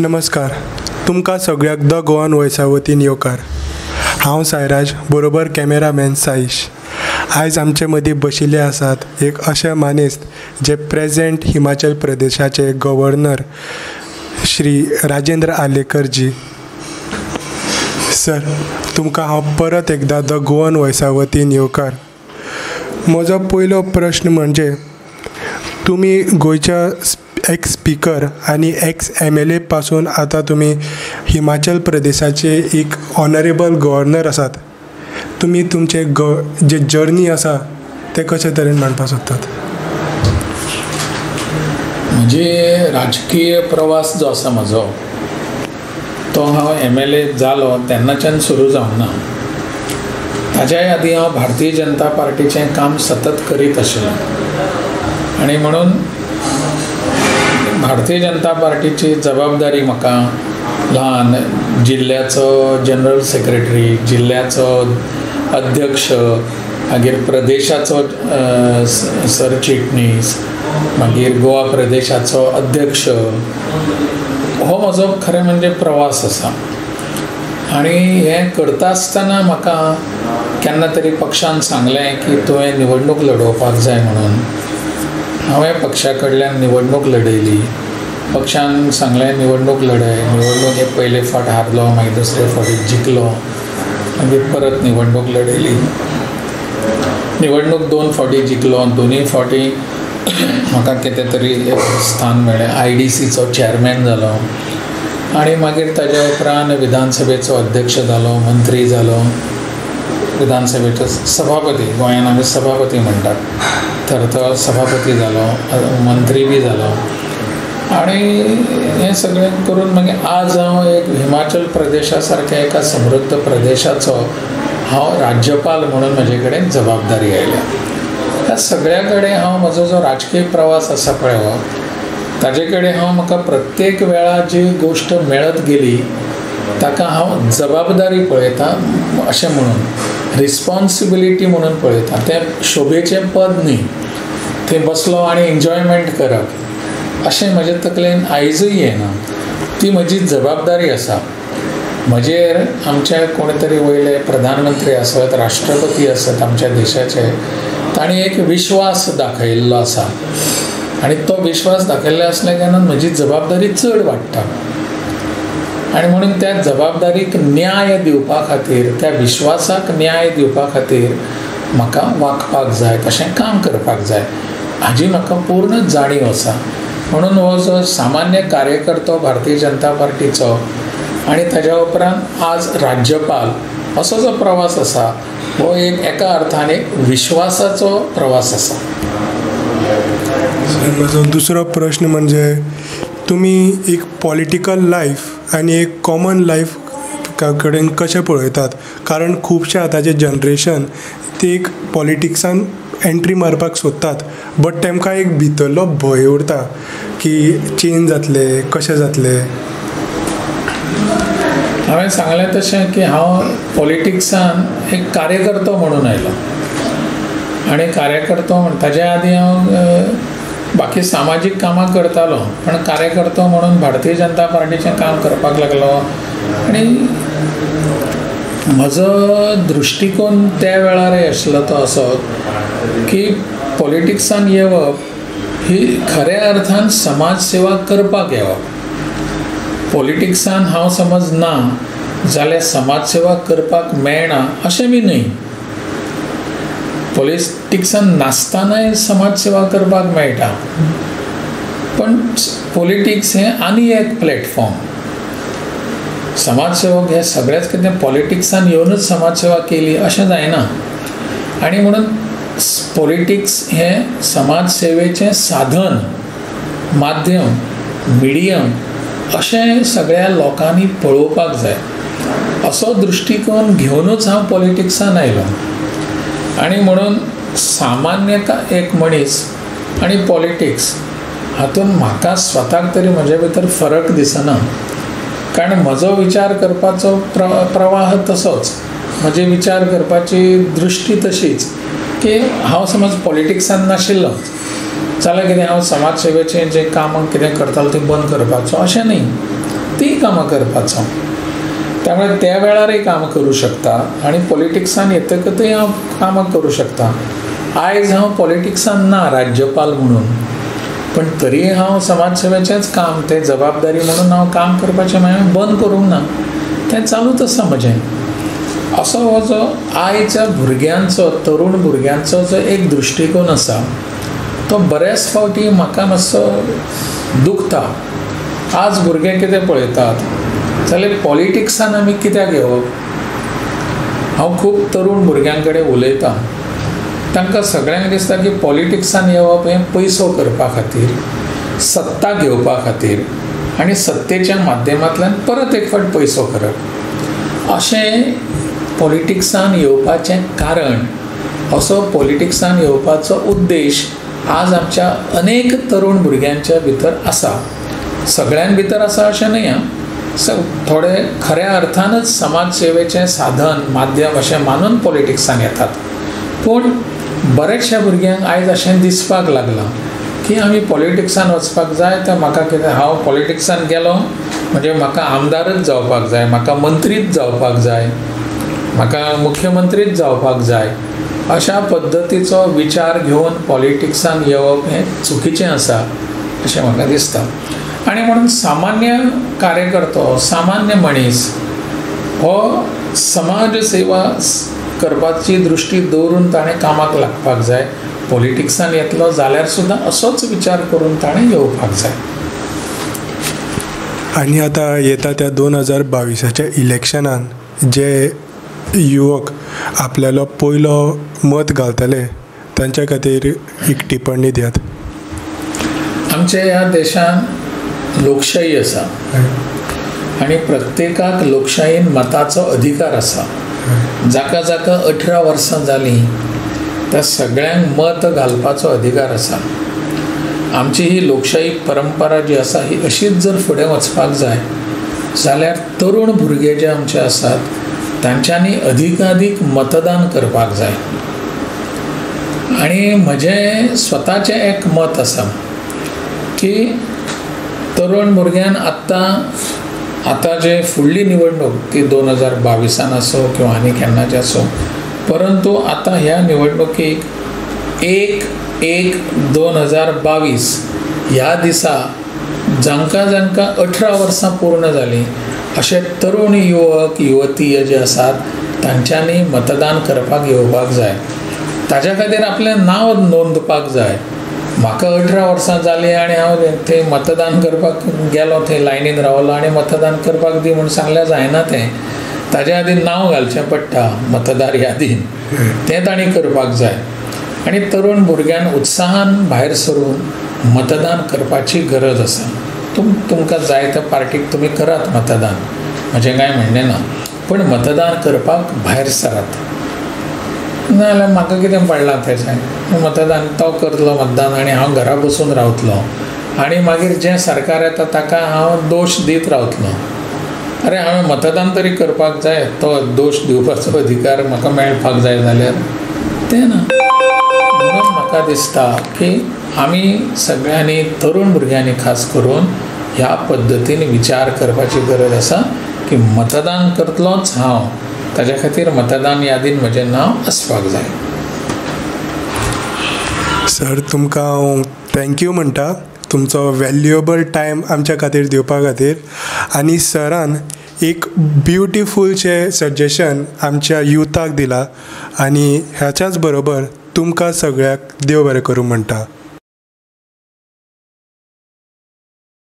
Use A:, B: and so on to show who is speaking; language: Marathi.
A: नमस्कार. तुमकां सगळ्याक द गोवन वॉयसा वतीन येवकार हांव सायराज बरोबर कॅमेरामॅन साईश. आयज आमचे मदीं बशिल्ले आसात एक अशे मानेस्त जे प्रेझेंट हिमाचल प्रदेशाचे गव्हर्नर श्री राजेंद्र आलेकरजी. सर तुमकां हांव परत एकदां द गोवन वॉयसा वतीन येवकार म्हजो पयलो प्रश्न म्हणजे तुमी गोंयच्या एक्स स्पीकर आनी एक्स एम एल ए पासून आतां तुमी हिमाचल प्रदेशाचे एक ऑनरेबल गव्हर्नर आसात तुमी तुमचे ग जे जर्नी आसा ते कशे तरेन मांडपाक सोदतात
B: म्हणजे राजकीय प्रवास जो आसा म्हजो तो हांव एम एल ए जालो तेन्नाच्यान सुरू जावंक ना ताज्याय आदीं हांव भारतीय जनता पार्टीचें काम सतत करीत आशिल्लो. आनी म्हणून भारतीय जनता पार्टीची जबाबदारी म्हाका ल्हान जिल्ल्याचो जनरल सेक्रेटरी जिल्ल्याचो अध्यक्ष मागीर प्रदेशाचो सरचिटणीस मागीर गोवा प्रदेशाचो अध्यक्ष. हो म्हजो खरें म्हणजे प्रवास आसा. आनी हें करता आसतना म्हाका केन्ना तरी पक्षान सांगलें की तुवें निवडणूक लडोवपाक जाय म्हणून. हांवें पक्षा कडल्यान निवडणूक लडयली पक्षान सांगलें निवडणूक लडय निवडणूक हे पयले फावट हारलो मागीर दुसरे फावटी जिखलो मागीर परत निवडणूक लडयली निवडणूक दोन फावटी जिखलो दोनूय फावटी म्हाका कितें तरी स्थान मेळ्ळें आय डी सीचो चॅरमॅन जालो आनी मागीर ताज्या उपरांत विधानसभेचो अध्यक्ष जालो मंत्री जालो विधानसभेचो सभापती गोंयांत आमी सभापती म्हणटात तर तो सभापती जालो मंत्री बी जालो आणि हें सगळें करून मागीर आज हांव एक हिमाचल प्रदेशा सारक्या एका समृद्ध प्रदेशाचो हांव राज्यपाल म्हणून म्हजे कडेन जबाबदारी आयल्या ह्या सगळ्या कडेन हांव म्हजो जो राजकीय प्रवास आसा पळय हो ताजे कडेन हांव म्हाका प्रत्येक वेळा जी गोश्ट मेळत गेली ताका हांव जबाबदारी पळयता अशें म्हणून. रिस्पॉन्सिबिलिटी म्हणून पळयता तें शोभेचें पद न्ही. थंय बसलो आनी एन्जॉयमेंट करप अशें म्हजे तकलेन आयजूय येना ती म्हजी जबाबदारी आसा म्हजेर आमचे कोणी तरी वयले प्रधानमंत्री आसत राष्ट्रपती आसत आमच्या देशाचे तांणी एक विश्वास दाखयल्लो आसा आनी तो विश्वास दाखयल्लो आसल्या कारणान म्हजी जबाबदारी चड वाडटा. आनी म्हणून त्या जबाबदारीक न्याय दिवपा खातीर त्या विश्वासाक न्याय दिवपा खातीर म्हाका वागपाक जाय तशें काम करपाक जाय. हाजी म्हाका पूर्ण जाणीव आसा. म्हणून हो जो सामान्य कार्यकर्तो भारतीय जनता पार्टीचो आनी ताज्या उपरांत आज राज्यपाल असो जो प्रवास आसा हो एक एका अर्थान एक विश्वासाचो प्रवास आसा.
A: म्हजो दुसरो प्रश्न म्हणजे तुमी एक पॉलिटिकल लायफ आनी एक कॉमन लायफ कडेन कशें पळयतात? कारण खुबशे आतांचे जनरेशन ते एक पॉलिटिक्सान एंट्री मारपाक सोदतात बट तेमकां एक भितरलो भंय उरता की चेंज जातले कशें जातले.
B: हांवें सांगलें तशें की हांव पॉलिटिक्सान एक कार्यकर्तो म्हणून आयलो. आनी कार्यकर्तो म्हण ताज्या आदीं हांव बाकी सामाजीक कामां करतालो पण कार्यकर्तो म्हणून भारतीय जनता पार्टीचें काम करपाक लागलो. आनी म्हजो दृश्टीकोन त्या वेळार आशिल्लो तो असो की पॉलिटिक्सान येवप ही खऱ्या अर्थान समाज सेवा करपाक येवप. पॉलिटिक्सान हांव समज ना जाल्यार समाज सेवा करपाक मेळना अशें बी न्हय. पॉलिटिक्सान नासतानाय समाज सेवा करपाक मेळटा. पण पॉलिटिक्स हें आनी एक प्लॅटफॉर्म समाजसेवक हे सगळेच कितें पॉलिटिक्सान येवनूच समाज सेवा केली अशें जायना. आनी म्हणून पॉलिटिक्स हें समाज सेवेचें साधन माध्यम मिडियम अशें सगळ्या लोकांनी पळोवपाक जाय. असो दृश्टिकोन घेवनूच हांव पॉलिटिक्सान आयलो. आनी म्हणून सामान्यता एक मनीस आनी पॉलिटिक्स हातून म्हाका स्वताक तरी म्हजे भितर फरक दिसना. कारण म्हजो विचार करपाचो प्र प्रवाह तसोच. म्हजे विचार करपाची दृश्टी तशीच की हांव समज पॉलिटिक्सान नाशिल्लो. जाल्यार कितें हांव समाजसेवेचें जें कामां कितें करतालो तें बंद करपाचो अशें न्ही. तीं कामां करपाचो. त्यामुळे त्या वेळारय कामां करू शकता आणि पॉलिटिक्सान येतकतय हांव कामां करू शकता. आयज हांव पॉलिटिक्सान ना राज्यपाल म्हणून. पण तरी हांव समाज सेवेचेंच काम तें जबाबदारी म्हणून हांव काम करपाचें हांवें बंद करूंक ना तें चालूच आसा म्हजें. असो हो जो आयच्या भुरग्यांचो तरूण भुरग्यांचो जो एक दृश्टीकोन आसा तो बऱ्याच फावटी म्हाका मातसो दुखता. आज भुरगे कितें पळयतात? जाल्यार पॉलिटिक्सान आमी कित्याक येवप हांव खूब तरूण भुरग्यां कडेन उलयतां. तांकां सगळ्यांक दिसता की पॉलिटिक्सान येवप हें पयसो करपा खातीर सत्ता घेवपा खातीर आनी सत्तेच्या माध्यमांतल्यान परत एक फावट पयसो करप. अशें पॉलिटिक्सान येवपाचें कारण असो पॉलिटिक्सान येवपाचो उद्देश आज आमच्या अनेक तरूण भुरग्यांच्या भितर आसा सगळ्यां भितर आसा अशें न्हय. आं थोडे खऱ्या अर्थानच समाज सेवेचें साधन माध्यम अशें मानून पॉलिटिक्सान येतात पूण बरेचशा भुरग्यांक आयज अशें दिसपाक लागलां की आमी पॉलिटिक्सान वचपाक जाय तर म्हाका कितें हांव पॉलिटिक्सान गेलो म्हणजे म्हाका आमदारच जावपाक जाय म्हाका मंत्रीच जावपाक जाय म्हाका मुख्यमंत्रीच जावपाक जाय अशा पद्दतीचो विचार घेवन पॉलिटिक्सान येवप हें चुकीचें आसा अशें म्हाका दिसता. आनी म्हणून सामान्य कार्यकर्तो सामान्य मनीस हो समाज सेवा करपाची दृश्टी दवरून ताणें कामाक लागपाक जाय. पॉलिटिक्सान येतलो जाल्यार सुद्दां असोच विचार करून ताणें येवपाक जाय.
A: आनी आतां येता त्या दोन हजार बावीसाच्या इलेक्शनान जे युवक आपल्यालो पयलो मत घालतले तांच्या खातीर एक टिप्पणी दियात.
B: आमच्या ह्या देशान लोकशाही आसा आनी प्रत्येकाक लोकशायेन मताचो अधिकार आसा जाका जाका अठरा वर्सां जालीं त्या सगळ्यांक मत घालपाचो अधिकार आसा आमची ही लोकशाही परंपरा जी आसा ही अशीच जर फुडें वचपाक जाय जाल्यार तरूण भुरगे जे आमचे आसात तांच्यांनी अधिकाधिक मतदान करपाक जाय. आनी म्हजें स्वताचें एक मत आसा की तरूण भुरग्यान आत्तां आतां जे फुडली निवडणूक ती दोन हजार बावीसान आसूं किंवा आनी केन्नाची आसूं परंतु आतां ह्या निवडणुकीक एक एक दोन हजार बावीस ह्या दिसा जांकां जांकां अठरा वर्सां पूर्ण जालीं अशे तरुण युवक युवती जे आसात तांच्यांनी मतदान करपाक येवपाक जाय. ताज्या खातीर आपलें नांव नोंदपाक जाय. म्हाका अठरा वर्सां जालीं आनी हांव थंय मतदान करपाक गेलो थंय लायनीन रावलो आनी मतदान करपाक दी म्हूण सांगल्यार जायना तें. ताज्या आदीन नांव घालचें पडटा मतदार यादीन. तें तांणी करपाक जाय. आनी तरूण भुरग्यान उत्साहान भायर सरून मतदान करपाची गरज आसा. तुम तुमकां जाय त्या पार्टीक तुमी करात मतदान. म्हजें कांय म्हणणें ना. पूण मतदान करपाक भायर सरात. नाजाल्यार म्हाका कितें पडलां तेचें मतदान तो करतलो मतदान आनी हांव घरा बसून रावतलो. आनी मागीर जें सरकार येता ताका हांव दोश दीत रावतलो. अरे हांवें मतदान तरी करपाक जाय तो दोश दिवपाचो अधिकार म्हाका मेळपाक जाय जाल्यार. तें ना. म्हणून म्हाका दिसता की आमी सगळ्यांनी तरूण भुरग्यांनी खास करून ह्या पद्दतीन विचार करपाची गरज आसा की मतदान करतलोच हांव. ताज्या खातीर मतदान यादीन म्हजें नांव आसपाक जाय.
A: सर तुमकां हांव थँक्यू म्हणटा. तुमचो वॅल्युएबल टायम आमच्या खातीर दिवपा खातीर. आनी सरान एक ब्युटिफूलशें सजेशन आमच्या युथाक दिलां. आनी ह्याच्याच बरोबर तुमकां सगळ्याक देव बरें करूं म्हणटा.